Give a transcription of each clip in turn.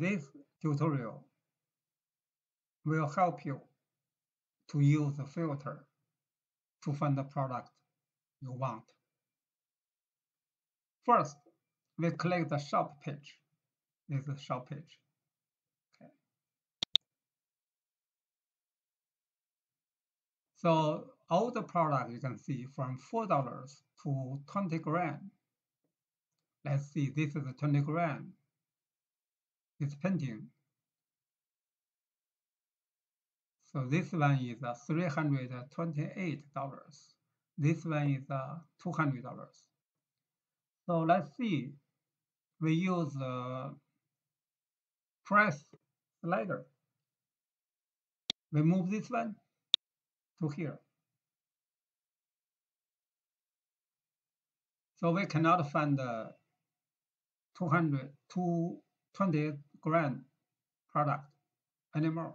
This tutorial will help you to use the filter to find the product you want. First, we click the shop page. This is the shop page. Okay. So all the product you can see from four dollars to twenty grand. Let's see, this is 20 grand. It's painting. So this one is uh, $328. This one is uh, $200. So let's see. We use the price slider. We move this one to here. So we cannot find the 200, 220 grand product anymore.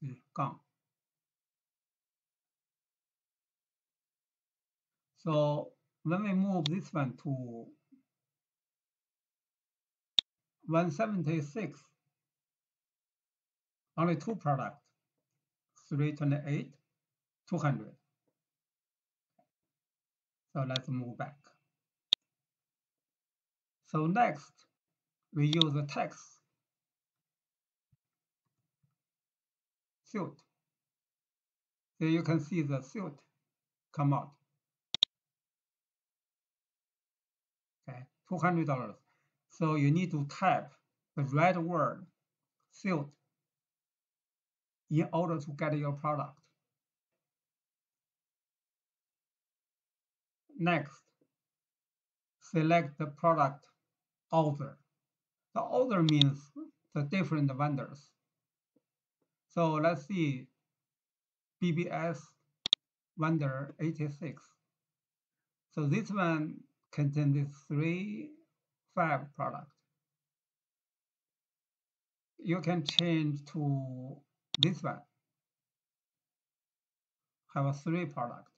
See, gone. So when we move this one to 176, only two products, 328, 200. So let's move back. So next, we use the text suit. So you can see the suit come out. Okay, $200. So you need to type the right word, suit, in order to get your product. Next, select the product order. The order means the different vendors. So let's see BBS Wonder 86. So this one contains three five products. You can change to this one. Have a three product.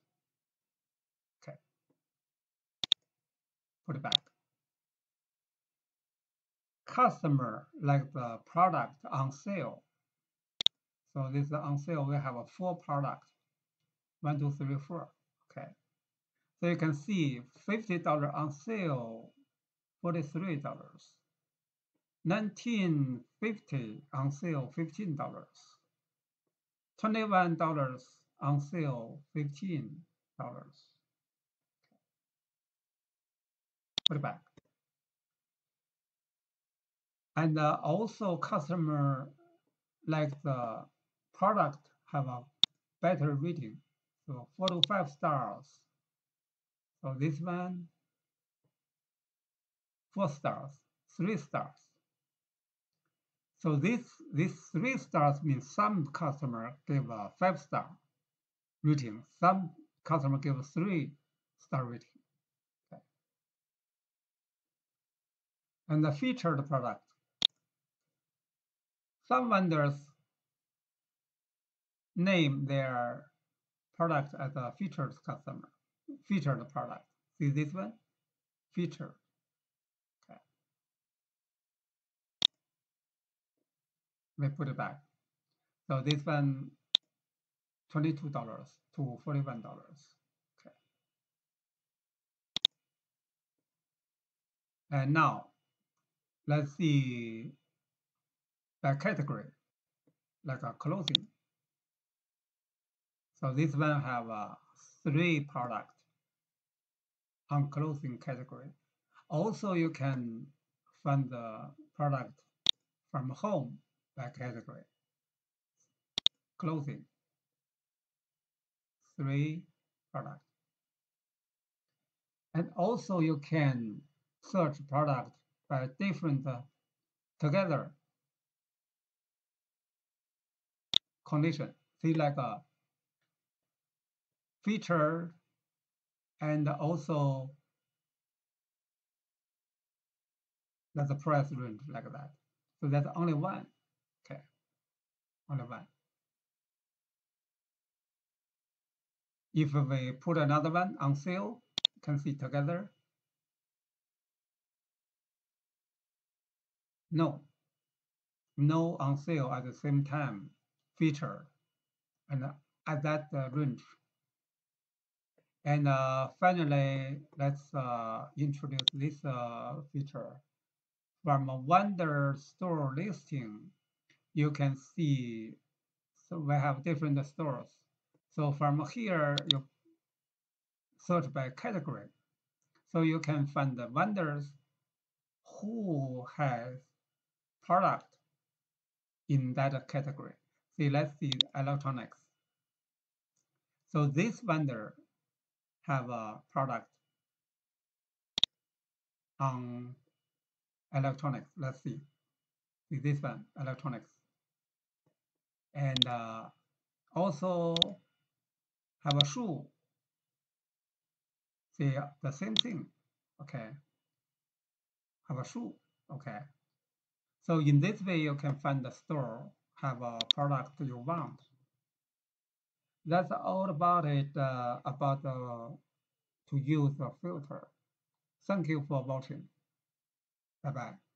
Okay. Put it back customer like the product on sale. So this is on sale. We have a four product, one, two, three, four. Okay. So you can see fifty dollar on sale, forty three dollars. Nineteen fifty on sale, fifteen dollars. Twenty one dollars on sale, fifteen dollars. Put it back and uh, also customer like the product have a better rating. So four to five stars. So this one four stars three stars. So this this three stars means some customer give a five star rating. Some customer give three star rating. Okay. and the featured product. Some vendors name their product as a featured customer, featured product. See this one? Featured. Okay. We put it back. So this one, $22 to $41. Okay. And now, let's see by category, like a clothing. So this one have uh, three product on clothing category. Also, you can find the product from home by category. Clothing, three product. And also you can search product by different uh, together condition. See like a feature and also that's a range like that. So that's only one. Okay, only one. If we put another one on sale, can see together. No, no on sale at the same time feature and at that uh, range. And uh, finally, let's uh, introduce this uh, feature. From a Wonder store listing, you can see, so we have different stores. So from here, you search by category. So you can find the vendors who has product in that category. See, let's see electronics. So this vendor have a product on electronics. Let's see. see this one, electronics. And uh, also have a shoe. See the same thing. Okay. Have a shoe. Okay. So in this way, you can find the store have a product you want. That's all about it uh, about uh, to use the filter. Thank you for watching. Bye bye.